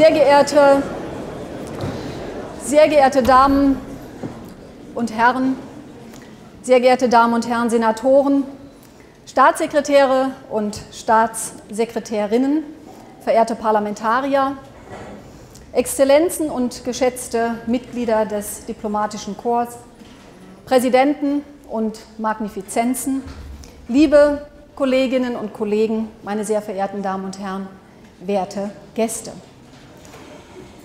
Sehr geehrte, sehr geehrte Damen und Herren, sehr geehrte Damen und Herren Senatoren, Staatssekretäre und Staatssekretärinnen, verehrte Parlamentarier, Exzellenzen und geschätzte Mitglieder des diplomatischen Korps, Präsidenten und Magnifizenzen, liebe Kolleginnen und Kollegen, meine sehr verehrten Damen und Herren, werte Gäste.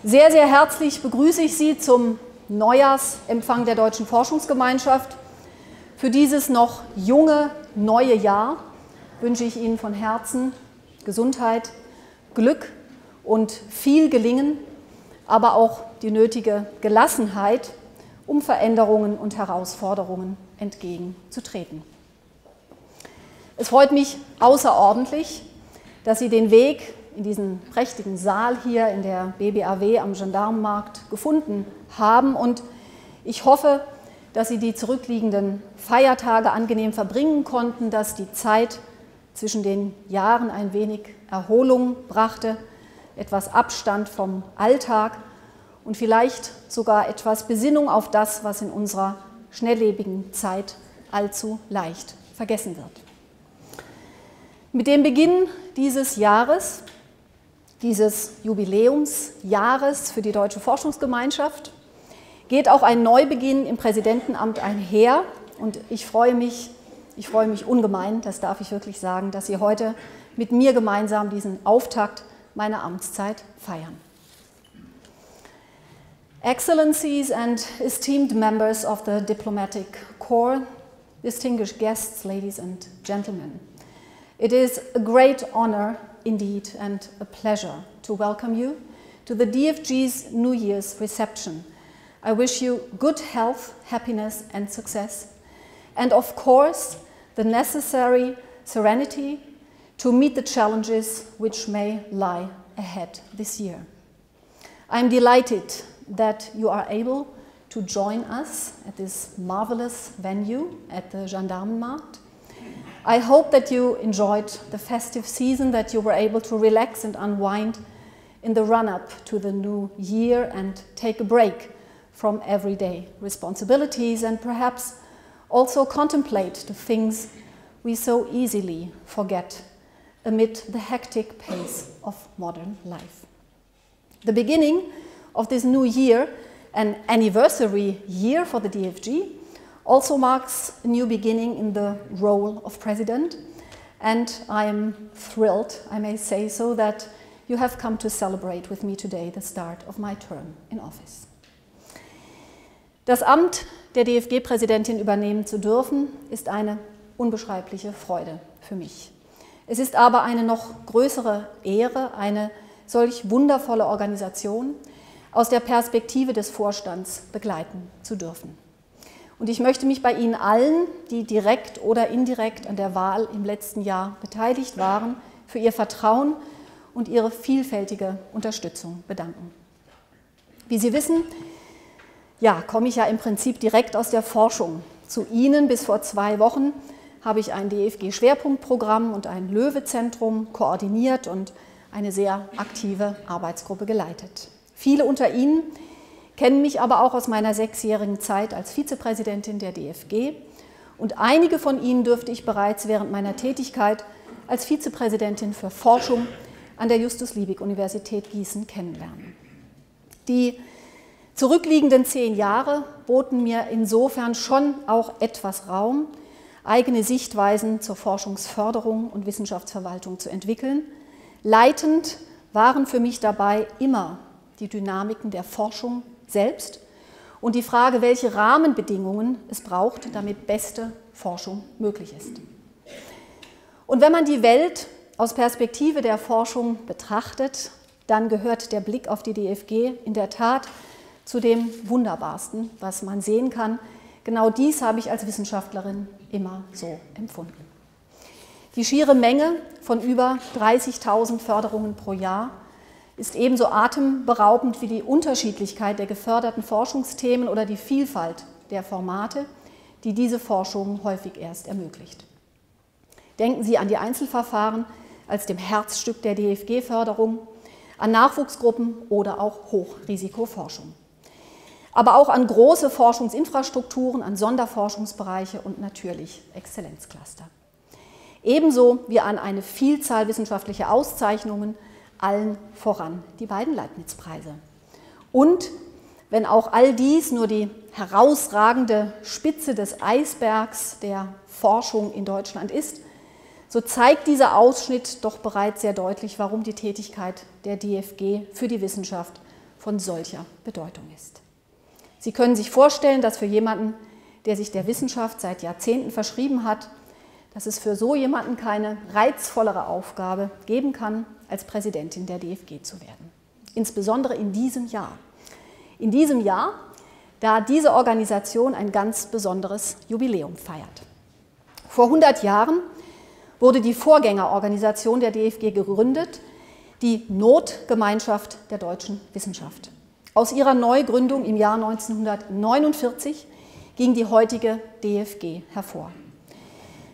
Sehr, sehr herzlich begrüße ich Sie zum Neujahrsempfang der Deutschen Forschungsgemeinschaft. Für dieses noch junge, neue Jahr wünsche ich Ihnen von Herzen Gesundheit, Glück und viel Gelingen, aber auch die nötige Gelassenheit, um Veränderungen und Herausforderungen entgegenzutreten. Es freut mich außerordentlich, dass Sie den Weg in diesen prächtigen Saal hier in der BBAW am Gendarmenmarkt gefunden haben und ich hoffe, dass Sie die zurückliegenden Feiertage angenehm verbringen konnten, dass die Zeit zwischen den Jahren ein wenig Erholung brachte, etwas Abstand vom Alltag und vielleicht sogar etwas Besinnung auf das, was in unserer schnelllebigen Zeit allzu leicht vergessen wird. Mit dem Beginn dieses Jahres, dieses Jubiläumsjahres für die Deutsche Forschungsgemeinschaft, geht auch ein Neubeginn im Präsidentenamt einher. Und ich freue mich, ich freue mich ungemein, das darf ich wirklich sagen, dass Sie heute mit mir gemeinsam diesen Auftakt meiner Amtszeit feiern. Excellencies and esteemed members of the diplomatic corps, distinguished guests, ladies and gentlemen. It is a great honor indeed and a pleasure to welcome you to the DFG's New Year's reception. I wish you good health, happiness, and success, and of course, the necessary serenity to meet the challenges which may lie ahead this year. I'm delighted that you are able to join us at this marvelous venue at the Gendarmenmarkt I hope that you enjoyed the festive season, that you were able to relax and unwind in the run up to the new year and take a break from everyday responsibilities and perhaps also contemplate the things we so easily forget amid the hectic pace of modern life. The beginning of this new year, an anniversary year for the DFG, also marks a new beginning in the role of president. And I am thrilled, I may say so, that you have come to celebrate with me today the start of my term in office. Das Amt der DFG-Präsidentin übernehmen zu dürfen, ist eine unbeschreibliche Freude für mich. Es ist aber eine noch größere Ehre, eine solch wundervolle Organisation aus der Perspektive des Vorstands begleiten zu dürfen. Und ich möchte mich bei Ihnen allen, die direkt oder indirekt an der Wahl im letzten Jahr beteiligt waren, für Ihr Vertrauen und Ihre vielfältige Unterstützung bedanken. Wie Sie wissen, ja, komme ich ja im Prinzip direkt aus der Forschung. Zu Ihnen bis vor zwei Wochen habe ich ein DFG-Schwerpunktprogramm und ein Löwe-Zentrum koordiniert und eine sehr aktive Arbeitsgruppe geleitet. Viele unter Ihnen kennen mich aber auch aus meiner sechsjährigen Zeit als Vizepräsidentin der DFG und einige von Ihnen dürfte ich bereits während meiner Tätigkeit als Vizepräsidentin für Forschung an der Justus-Liebig-Universität Gießen kennenlernen. Die zurückliegenden zehn Jahre boten mir insofern schon auch etwas Raum, eigene Sichtweisen zur Forschungsförderung und Wissenschaftsverwaltung zu entwickeln. Leitend waren für mich dabei immer die Dynamiken der Forschung selbst und die Frage, welche Rahmenbedingungen es braucht, damit beste Forschung möglich ist. Und wenn man die Welt aus Perspektive der Forschung betrachtet, dann gehört der Blick auf die DFG in der Tat zu dem Wunderbarsten, was man sehen kann. Genau dies habe ich als Wissenschaftlerin immer so empfunden. Die schiere Menge von über 30.000 Förderungen pro Jahr ist ebenso atemberaubend wie die Unterschiedlichkeit der geförderten Forschungsthemen oder die Vielfalt der Formate, die diese Forschung häufig erst ermöglicht. Denken Sie an die Einzelverfahren, als dem Herzstück der DFG-Förderung, an Nachwuchsgruppen oder auch Hochrisikoforschung. Aber auch an große Forschungsinfrastrukturen, an Sonderforschungsbereiche und natürlich Exzellenzcluster. Ebenso wie an eine Vielzahl wissenschaftlicher Auszeichnungen, allen voran die beiden Leibniz-Preise. Und wenn auch all dies nur die herausragende Spitze des Eisbergs der Forschung in Deutschland ist, so zeigt dieser Ausschnitt doch bereits sehr deutlich, warum die Tätigkeit der DFG für die Wissenschaft von solcher Bedeutung ist. Sie können sich vorstellen, dass für jemanden, der sich der Wissenschaft seit Jahrzehnten verschrieben hat, dass es für so jemanden keine reizvollere Aufgabe geben kann, als Präsidentin der DFG zu werden. Insbesondere in diesem Jahr. In diesem Jahr, da diese Organisation ein ganz besonderes Jubiläum feiert. Vor 100 Jahren wurde die Vorgängerorganisation der DFG gegründet, die Notgemeinschaft der deutschen Wissenschaft. Aus ihrer Neugründung im Jahr 1949 ging die heutige DFG hervor.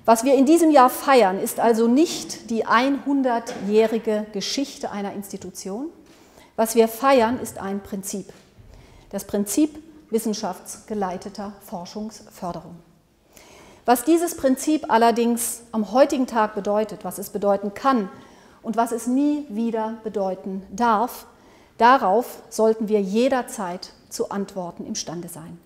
Was wir in diesem Jahr feiern, ist also nicht die 100-jährige Geschichte einer Institution. Was wir feiern, ist ein Prinzip. Das Prinzip wissenschaftsgeleiteter Forschungsförderung. Was dieses Prinzip allerdings am heutigen Tag bedeutet, was es bedeuten kann und was es nie wieder bedeuten darf, darauf sollten wir jederzeit zu antworten imstande sein.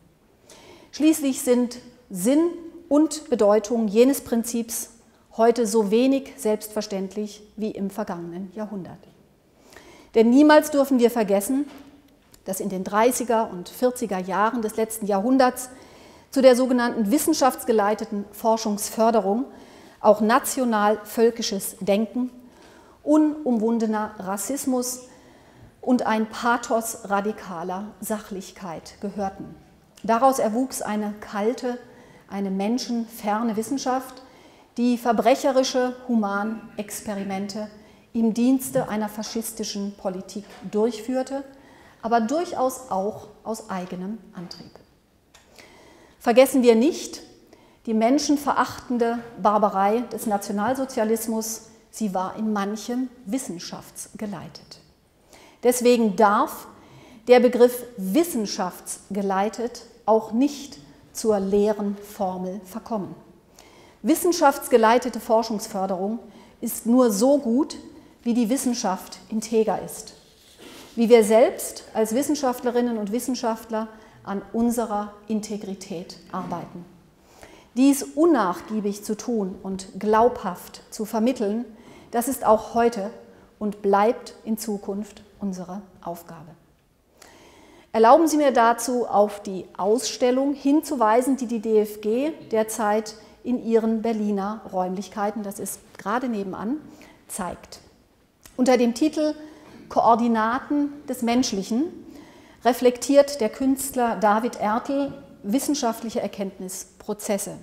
Schließlich sind Sinn und Bedeutung jenes Prinzips heute so wenig selbstverständlich wie im vergangenen Jahrhundert. Denn niemals dürfen wir vergessen, dass in den 30er und 40er Jahren des letzten Jahrhunderts zu der sogenannten wissenschaftsgeleiteten Forschungsförderung auch national-völkisches Denken, unumwundener Rassismus und ein Pathos radikaler Sachlichkeit gehörten. Daraus erwuchs eine kalte, eine menschenferne Wissenschaft, die verbrecherische Humanexperimente im Dienste einer faschistischen Politik durchführte, aber durchaus auch aus eigenem Antrieb. Vergessen wir nicht die menschenverachtende Barbarei des Nationalsozialismus, sie war in manchem wissenschaftsgeleitet. Deswegen darf der Begriff wissenschaftsgeleitet auch nicht zur leeren Formel verkommen. Wissenschaftsgeleitete Forschungsförderung ist nur so gut, wie die Wissenschaft integer ist. Wie wir selbst als Wissenschaftlerinnen und Wissenschaftler an unserer Integrität arbeiten. Dies unnachgiebig zu tun und glaubhaft zu vermitteln, das ist auch heute und bleibt in Zukunft unsere Aufgabe. Erlauben Sie mir dazu, auf die Ausstellung hinzuweisen, die die DFG derzeit in ihren Berliner Räumlichkeiten, das ist gerade nebenan, zeigt. Unter dem Titel Koordinaten des Menschlichen reflektiert der Künstler David Ertel wissenschaftliche Erkenntnisprozesse.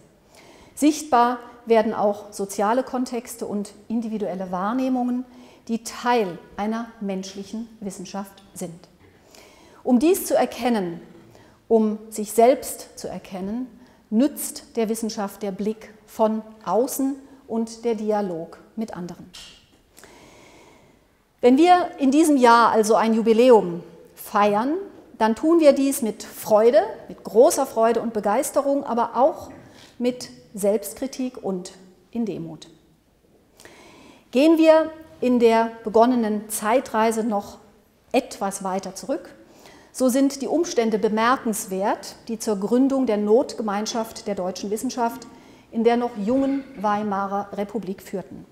Sichtbar werden auch soziale Kontexte und individuelle Wahrnehmungen, die Teil einer menschlichen Wissenschaft sind. Um dies zu erkennen, um sich selbst zu erkennen, nützt der Wissenschaft der Blick von außen und der Dialog mit anderen. Wenn wir in diesem Jahr also ein Jubiläum feiern, dann tun wir dies mit Freude, mit großer Freude und Begeisterung, aber auch mit Selbstkritik und in Demut. Gehen wir in der begonnenen Zeitreise noch etwas weiter zurück, so sind die Umstände bemerkenswert, die zur Gründung der Notgemeinschaft der deutschen Wissenschaft in der noch jungen Weimarer Republik führten.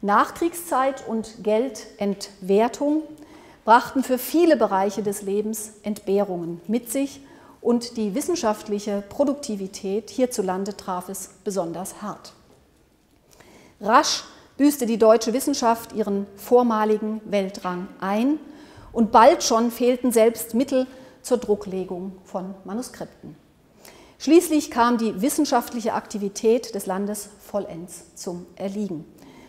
Nachkriegszeit und Geldentwertung brachten für viele Bereiche des Lebens Entbehrungen mit sich und die wissenschaftliche Produktivität hierzulande traf es besonders hart. Rasch büßte die deutsche Wissenschaft ihren vormaligen Weltrang ein und bald schon fehlten selbst Mittel zur Drucklegung von Manuskripten. Schließlich kam die wissenschaftliche Aktivität des Landes vollends zum Erliegen.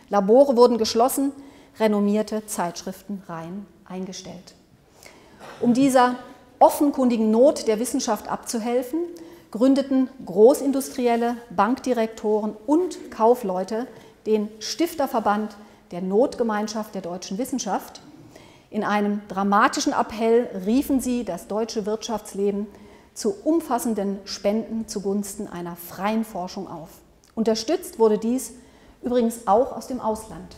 Labore wurden geschlossen, renommierte Zeitschriftenreihen eingestellt. Um dieser offenkundigen Not der Wissenschaft abzuhelfen, gründeten Großindustrielle, Bankdirektoren und Kaufleute den Stifterverband der Notgemeinschaft der deutschen Wissenschaft. In einem dramatischen Appell riefen sie das deutsche Wirtschaftsleben zu umfassenden Spenden zugunsten einer freien Forschung auf. Unterstützt wurde dies übrigens auch aus dem Ausland.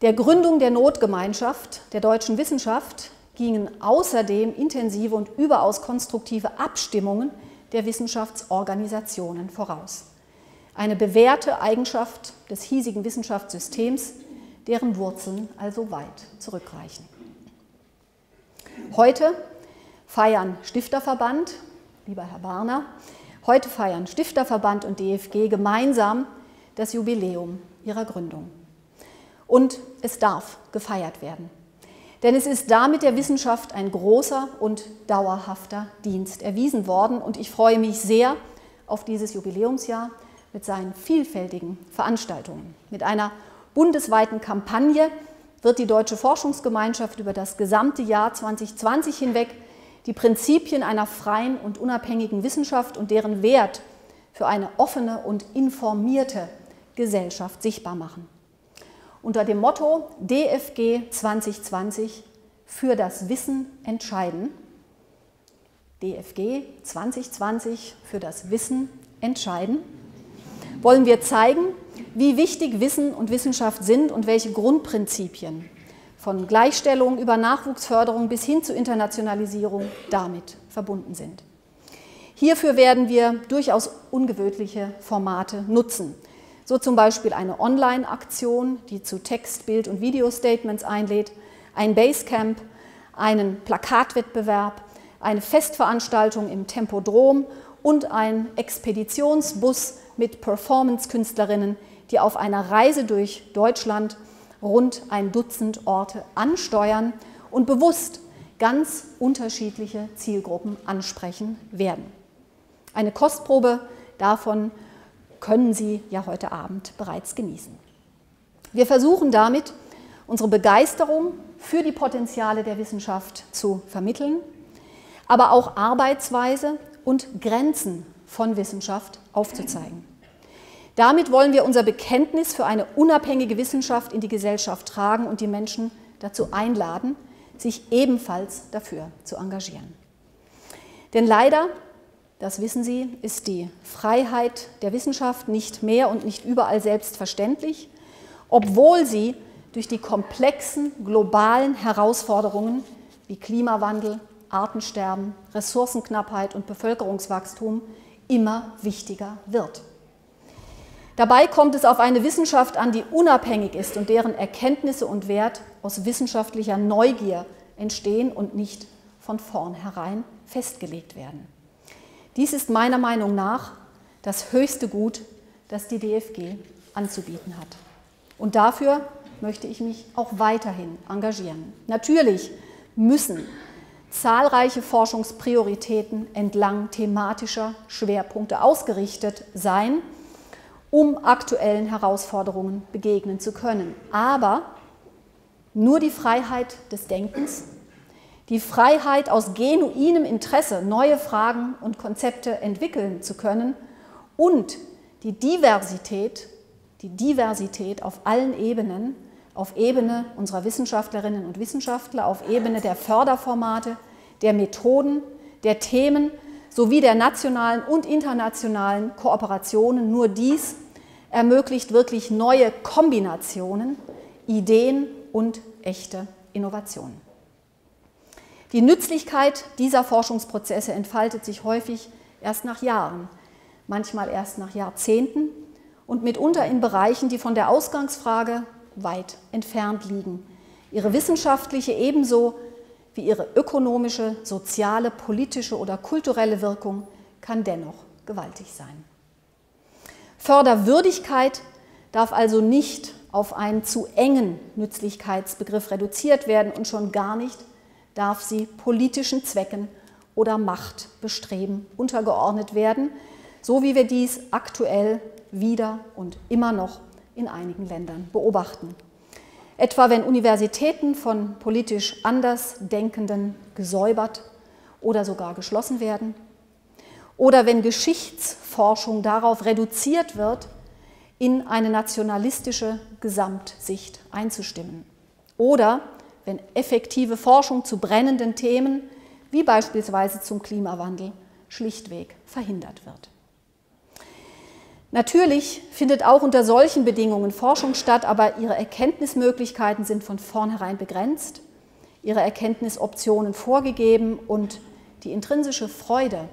Der Gründung der Notgemeinschaft der deutschen Wissenschaft gingen außerdem intensive und überaus konstruktive Abstimmungen der Wissenschaftsorganisationen voraus. Eine bewährte Eigenschaft des hiesigen Wissenschaftssystems, deren Wurzeln also weit zurückreichen. Heute feiern Stifterverband, lieber Herr Barner, heute feiern Stifterverband und DFG gemeinsam das Jubiläum ihrer Gründung. Und es darf gefeiert werden. Denn es ist damit der Wissenschaft ein großer und dauerhafter Dienst erwiesen worden. Und ich freue mich sehr auf dieses Jubiläumsjahr mit seinen vielfältigen Veranstaltungen. Mit einer bundesweiten Kampagne wird die Deutsche Forschungsgemeinschaft über das gesamte Jahr 2020 hinweg die Prinzipien einer freien und unabhängigen Wissenschaft und deren Wert für eine offene und informierte Gesellschaft sichtbar machen. Unter dem Motto DFG 2020 für das Wissen entscheiden, DFG 2020 für das Wissen entscheiden, wollen wir zeigen, wie wichtig Wissen und Wissenschaft sind und welche Grundprinzipien von Gleichstellung über Nachwuchsförderung bis hin zu Internationalisierung damit verbunden sind. Hierfür werden wir durchaus ungewöhnliche Formate nutzen. So zum Beispiel eine Online-Aktion, die zu Text-, Bild- und Video-Statements einlädt, ein Basecamp, einen Plakatwettbewerb, eine Festveranstaltung im Tempodrom und ein Expeditionsbus mit Performance-Künstlerinnen, die auf einer Reise durch Deutschland rund ein Dutzend Orte ansteuern und bewusst ganz unterschiedliche Zielgruppen ansprechen werden. Eine Kostprobe davon können Sie ja heute Abend bereits genießen. Wir versuchen damit, unsere Begeisterung für die Potenziale der Wissenschaft zu vermitteln, aber auch Arbeitsweise und Grenzen von Wissenschaft aufzuzeigen. Damit wollen wir unser Bekenntnis für eine unabhängige Wissenschaft in die Gesellschaft tragen und die Menschen dazu einladen, sich ebenfalls dafür zu engagieren. Denn leider, das wissen Sie, ist die Freiheit der Wissenschaft nicht mehr und nicht überall selbstverständlich, obwohl sie durch die komplexen globalen Herausforderungen wie Klimawandel, Artensterben, Ressourcenknappheit und Bevölkerungswachstum immer wichtiger wird. Dabei kommt es auf eine Wissenschaft an, die unabhängig ist und deren Erkenntnisse und Wert aus wissenschaftlicher Neugier entstehen und nicht von vornherein festgelegt werden. Dies ist meiner Meinung nach das höchste Gut, das die DFG anzubieten hat. Und dafür möchte ich mich auch weiterhin engagieren. Natürlich müssen zahlreiche Forschungsprioritäten entlang thematischer Schwerpunkte ausgerichtet sein um aktuellen Herausforderungen begegnen zu können. Aber nur die Freiheit des Denkens, die Freiheit aus genuinem Interesse neue Fragen und Konzepte entwickeln zu können und die Diversität, die Diversität auf allen Ebenen, auf Ebene unserer Wissenschaftlerinnen und Wissenschaftler, auf Ebene der Förderformate, der Methoden, der Themen sowie der nationalen und internationalen Kooperationen. Nur dies ermöglicht wirklich neue Kombinationen, Ideen und echte Innovationen. Die Nützlichkeit dieser Forschungsprozesse entfaltet sich häufig erst nach Jahren, manchmal erst nach Jahrzehnten und mitunter in Bereichen, die von der Ausgangsfrage weit entfernt liegen. Ihre wissenschaftliche ebenso wie ihre ökonomische, soziale, politische oder kulturelle Wirkung kann dennoch gewaltig sein. Förderwürdigkeit darf also nicht auf einen zu engen Nützlichkeitsbegriff reduziert werden und schon gar nicht darf sie politischen Zwecken oder Machtbestreben untergeordnet werden, so wie wir dies aktuell wieder und immer noch in einigen Ländern beobachten. Etwa wenn Universitäten von politisch Andersdenkenden gesäubert oder sogar geschlossen werden oder wenn Geschichtsforschung darauf reduziert wird, in eine nationalistische Gesamtsicht einzustimmen. Oder wenn effektive Forschung zu brennenden Themen, wie beispielsweise zum Klimawandel, schlichtweg verhindert wird. Natürlich findet auch unter solchen Bedingungen Forschung statt, aber ihre Erkenntnismöglichkeiten sind von vornherein begrenzt, ihre Erkenntnisoptionen vorgegeben und die intrinsische Freude,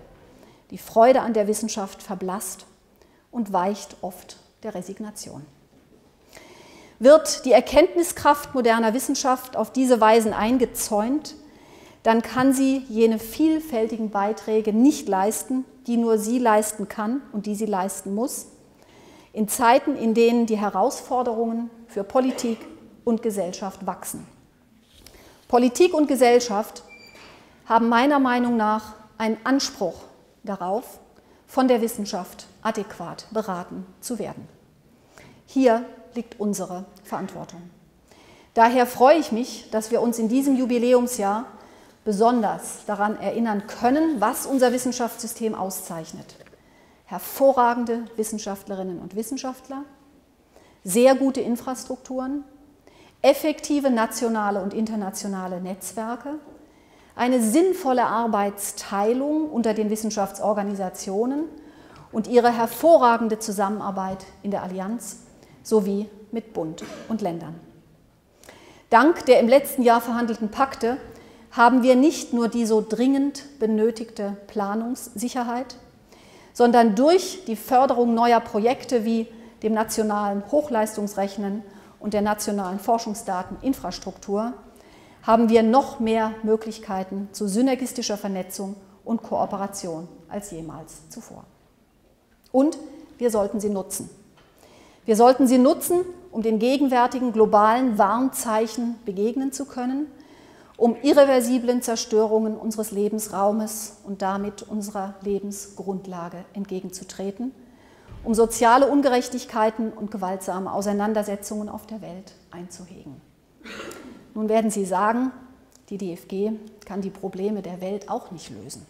die Freude an der Wissenschaft verblasst und weicht oft der Resignation. Wird die Erkenntniskraft moderner Wissenschaft auf diese Weisen eingezäunt, dann kann sie jene vielfältigen Beiträge nicht leisten, die nur sie leisten kann und die sie leisten muss, in Zeiten, in denen die Herausforderungen für Politik und Gesellschaft wachsen. Politik und Gesellschaft haben meiner Meinung nach einen Anspruch darauf, von der Wissenschaft adäquat beraten zu werden. Hier liegt unsere Verantwortung. Daher freue ich mich, dass wir uns in diesem Jubiläumsjahr besonders daran erinnern können, was unser Wissenschaftssystem auszeichnet. Hervorragende Wissenschaftlerinnen und Wissenschaftler, sehr gute Infrastrukturen, effektive nationale und internationale Netzwerke, eine sinnvolle Arbeitsteilung unter den Wissenschaftsorganisationen und ihre hervorragende Zusammenarbeit in der Allianz sowie mit Bund und Ländern. Dank der im letzten Jahr verhandelten Pakte haben wir nicht nur die so dringend benötigte Planungssicherheit, sondern durch die Förderung neuer Projekte wie dem nationalen Hochleistungsrechnen und der nationalen Forschungsdateninfrastruktur haben wir noch mehr Möglichkeiten zu synergistischer Vernetzung und Kooperation als jemals zuvor. Und wir sollten sie nutzen. Wir sollten sie nutzen, um den gegenwärtigen globalen Warnzeichen begegnen zu können, um irreversiblen Zerstörungen unseres Lebensraumes und damit unserer Lebensgrundlage entgegenzutreten, um soziale Ungerechtigkeiten und gewaltsame Auseinandersetzungen auf der Welt einzuhegen. Nun werden Sie sagen, die DFG kann die Probleme der Welt auch nicht lösen.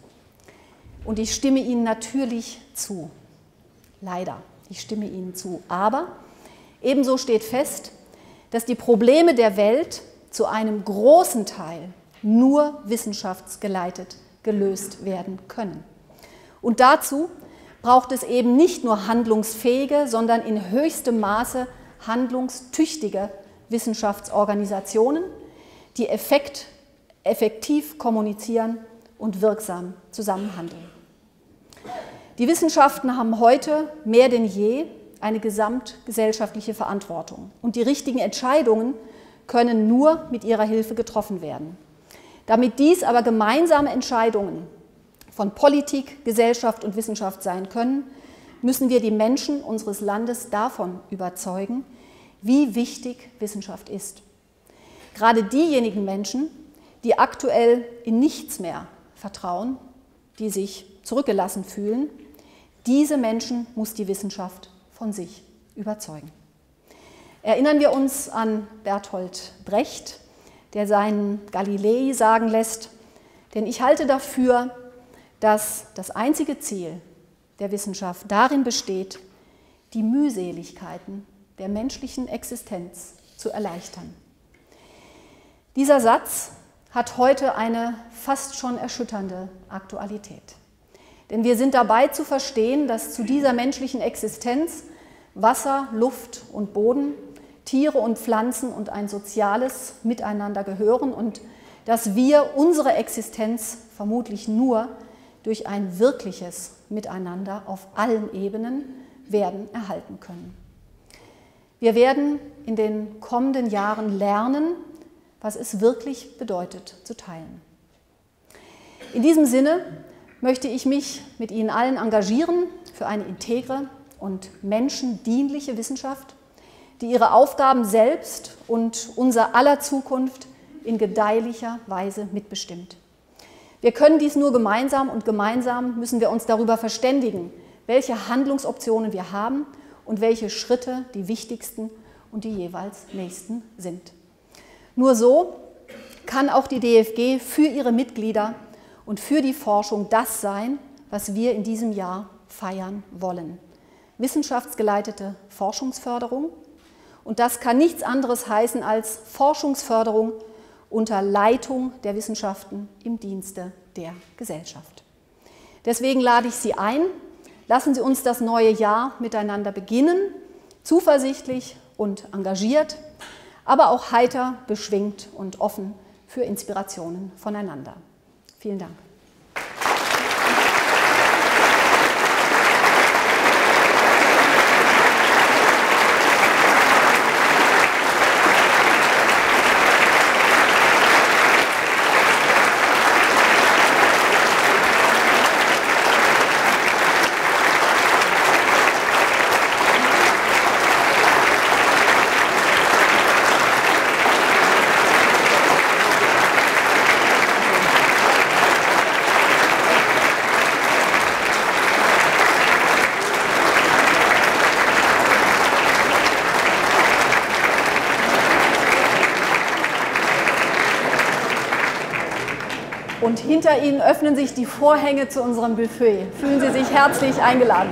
Und ich stimme Ihnen natürlich zu. Leider. Ich stimme Ihnen zu. Aber ebenso steht fest, dass die Probleme der Welt zu einem großen Teil nur wissenschaftsgeleitet gelöst werden können. Und dazu braucht es eben nicht nur handlungsfähige, sondern in höchstem Maße handlungstüchtige Wissenschaftsorganisationen, die effekt, effektiv kommunizieren und wirksam zusammenhandeln. Die Wissenschaften haben heute mehr denn je eine gesamtgesellschaftliche Verantwortung. Und die richtigen Entscheidungen können nur mit ihrer Hilfe getroffen werden. Damit dies aber gemeinsame Entscheidungen von Politik, Gesellschaft und Wissenschaft sein können, müssen wir die Menschen unseres Landes davon überzeugen, wie wichtig Wissenschaft ist. Gerade diejenigen Menschen, die aktuell in nichts mehr vertrauen, die sich zurückgelassen fühlen, diese Menschen muss die Wissenschaft von sich überzeugen. Erinnern wir uns an Bertolt Brecht, der seinen Galilei sagen lässt, denn ich halte dafür, dass das einzige Ziel der Wissenschaft darin besteht, die Mühseligkeiten der menschlichen Existenz zu erleichtern. Dieser Satz hat heute eine fast schon erschütternde Aktualität. Denn wir sind dabei zu verstehen, dass zu dieser menschlichen Existenz Wasser, Luft und Boden, Tiere und Pflanzen und ein soziales Miteinander gehören und dass wir unsere Existenz vermutlich nur durch ein wirkliches Miteinander auf allen Ebenen werden erhalten können. Wir werden in den kommenden Jahren lernen, was es wirklich bedeutet zu teilen. In diesem Sinne möchte ich mich mit Ihnen allen engagieren für eine integre und menschendienliche Wissenschaft, die ihre Aufgaben selbst und unser aller Zukunft in gedeihlicher Weise mitbestimmt. Wir können dies nur gemeinsam und gemeinsam müssen wir uns darüber verständigen, welche Handlungsoptionen wir haben und welche Schritte die wichtigsten und die jeweils nächsten sind. Nur so kann auch die DFG für ihre Mitglieder und für die Forschung das sein, was wir in diesem Jahr feiern wollen. wissenschaftsgeleitete Forschungsförderung. Und das kann nichts anderes heißen als Forschungsförderung unter Leitung der Wissenschaften im Dienste der Gesellschaft. Deswegen lade ich Sie ein, lassen Sie uns das neue Jahr miteinander beginnen, zuversichtlich und engagiert, aber auch heiter, beschwingt und offen für Inspirationen voneinander. Vielen Dank. Und hinter Ihnen öffnen sich die Vorhänge zu unserem Buffet. Fühlen Sie sich herzlich eingeladen.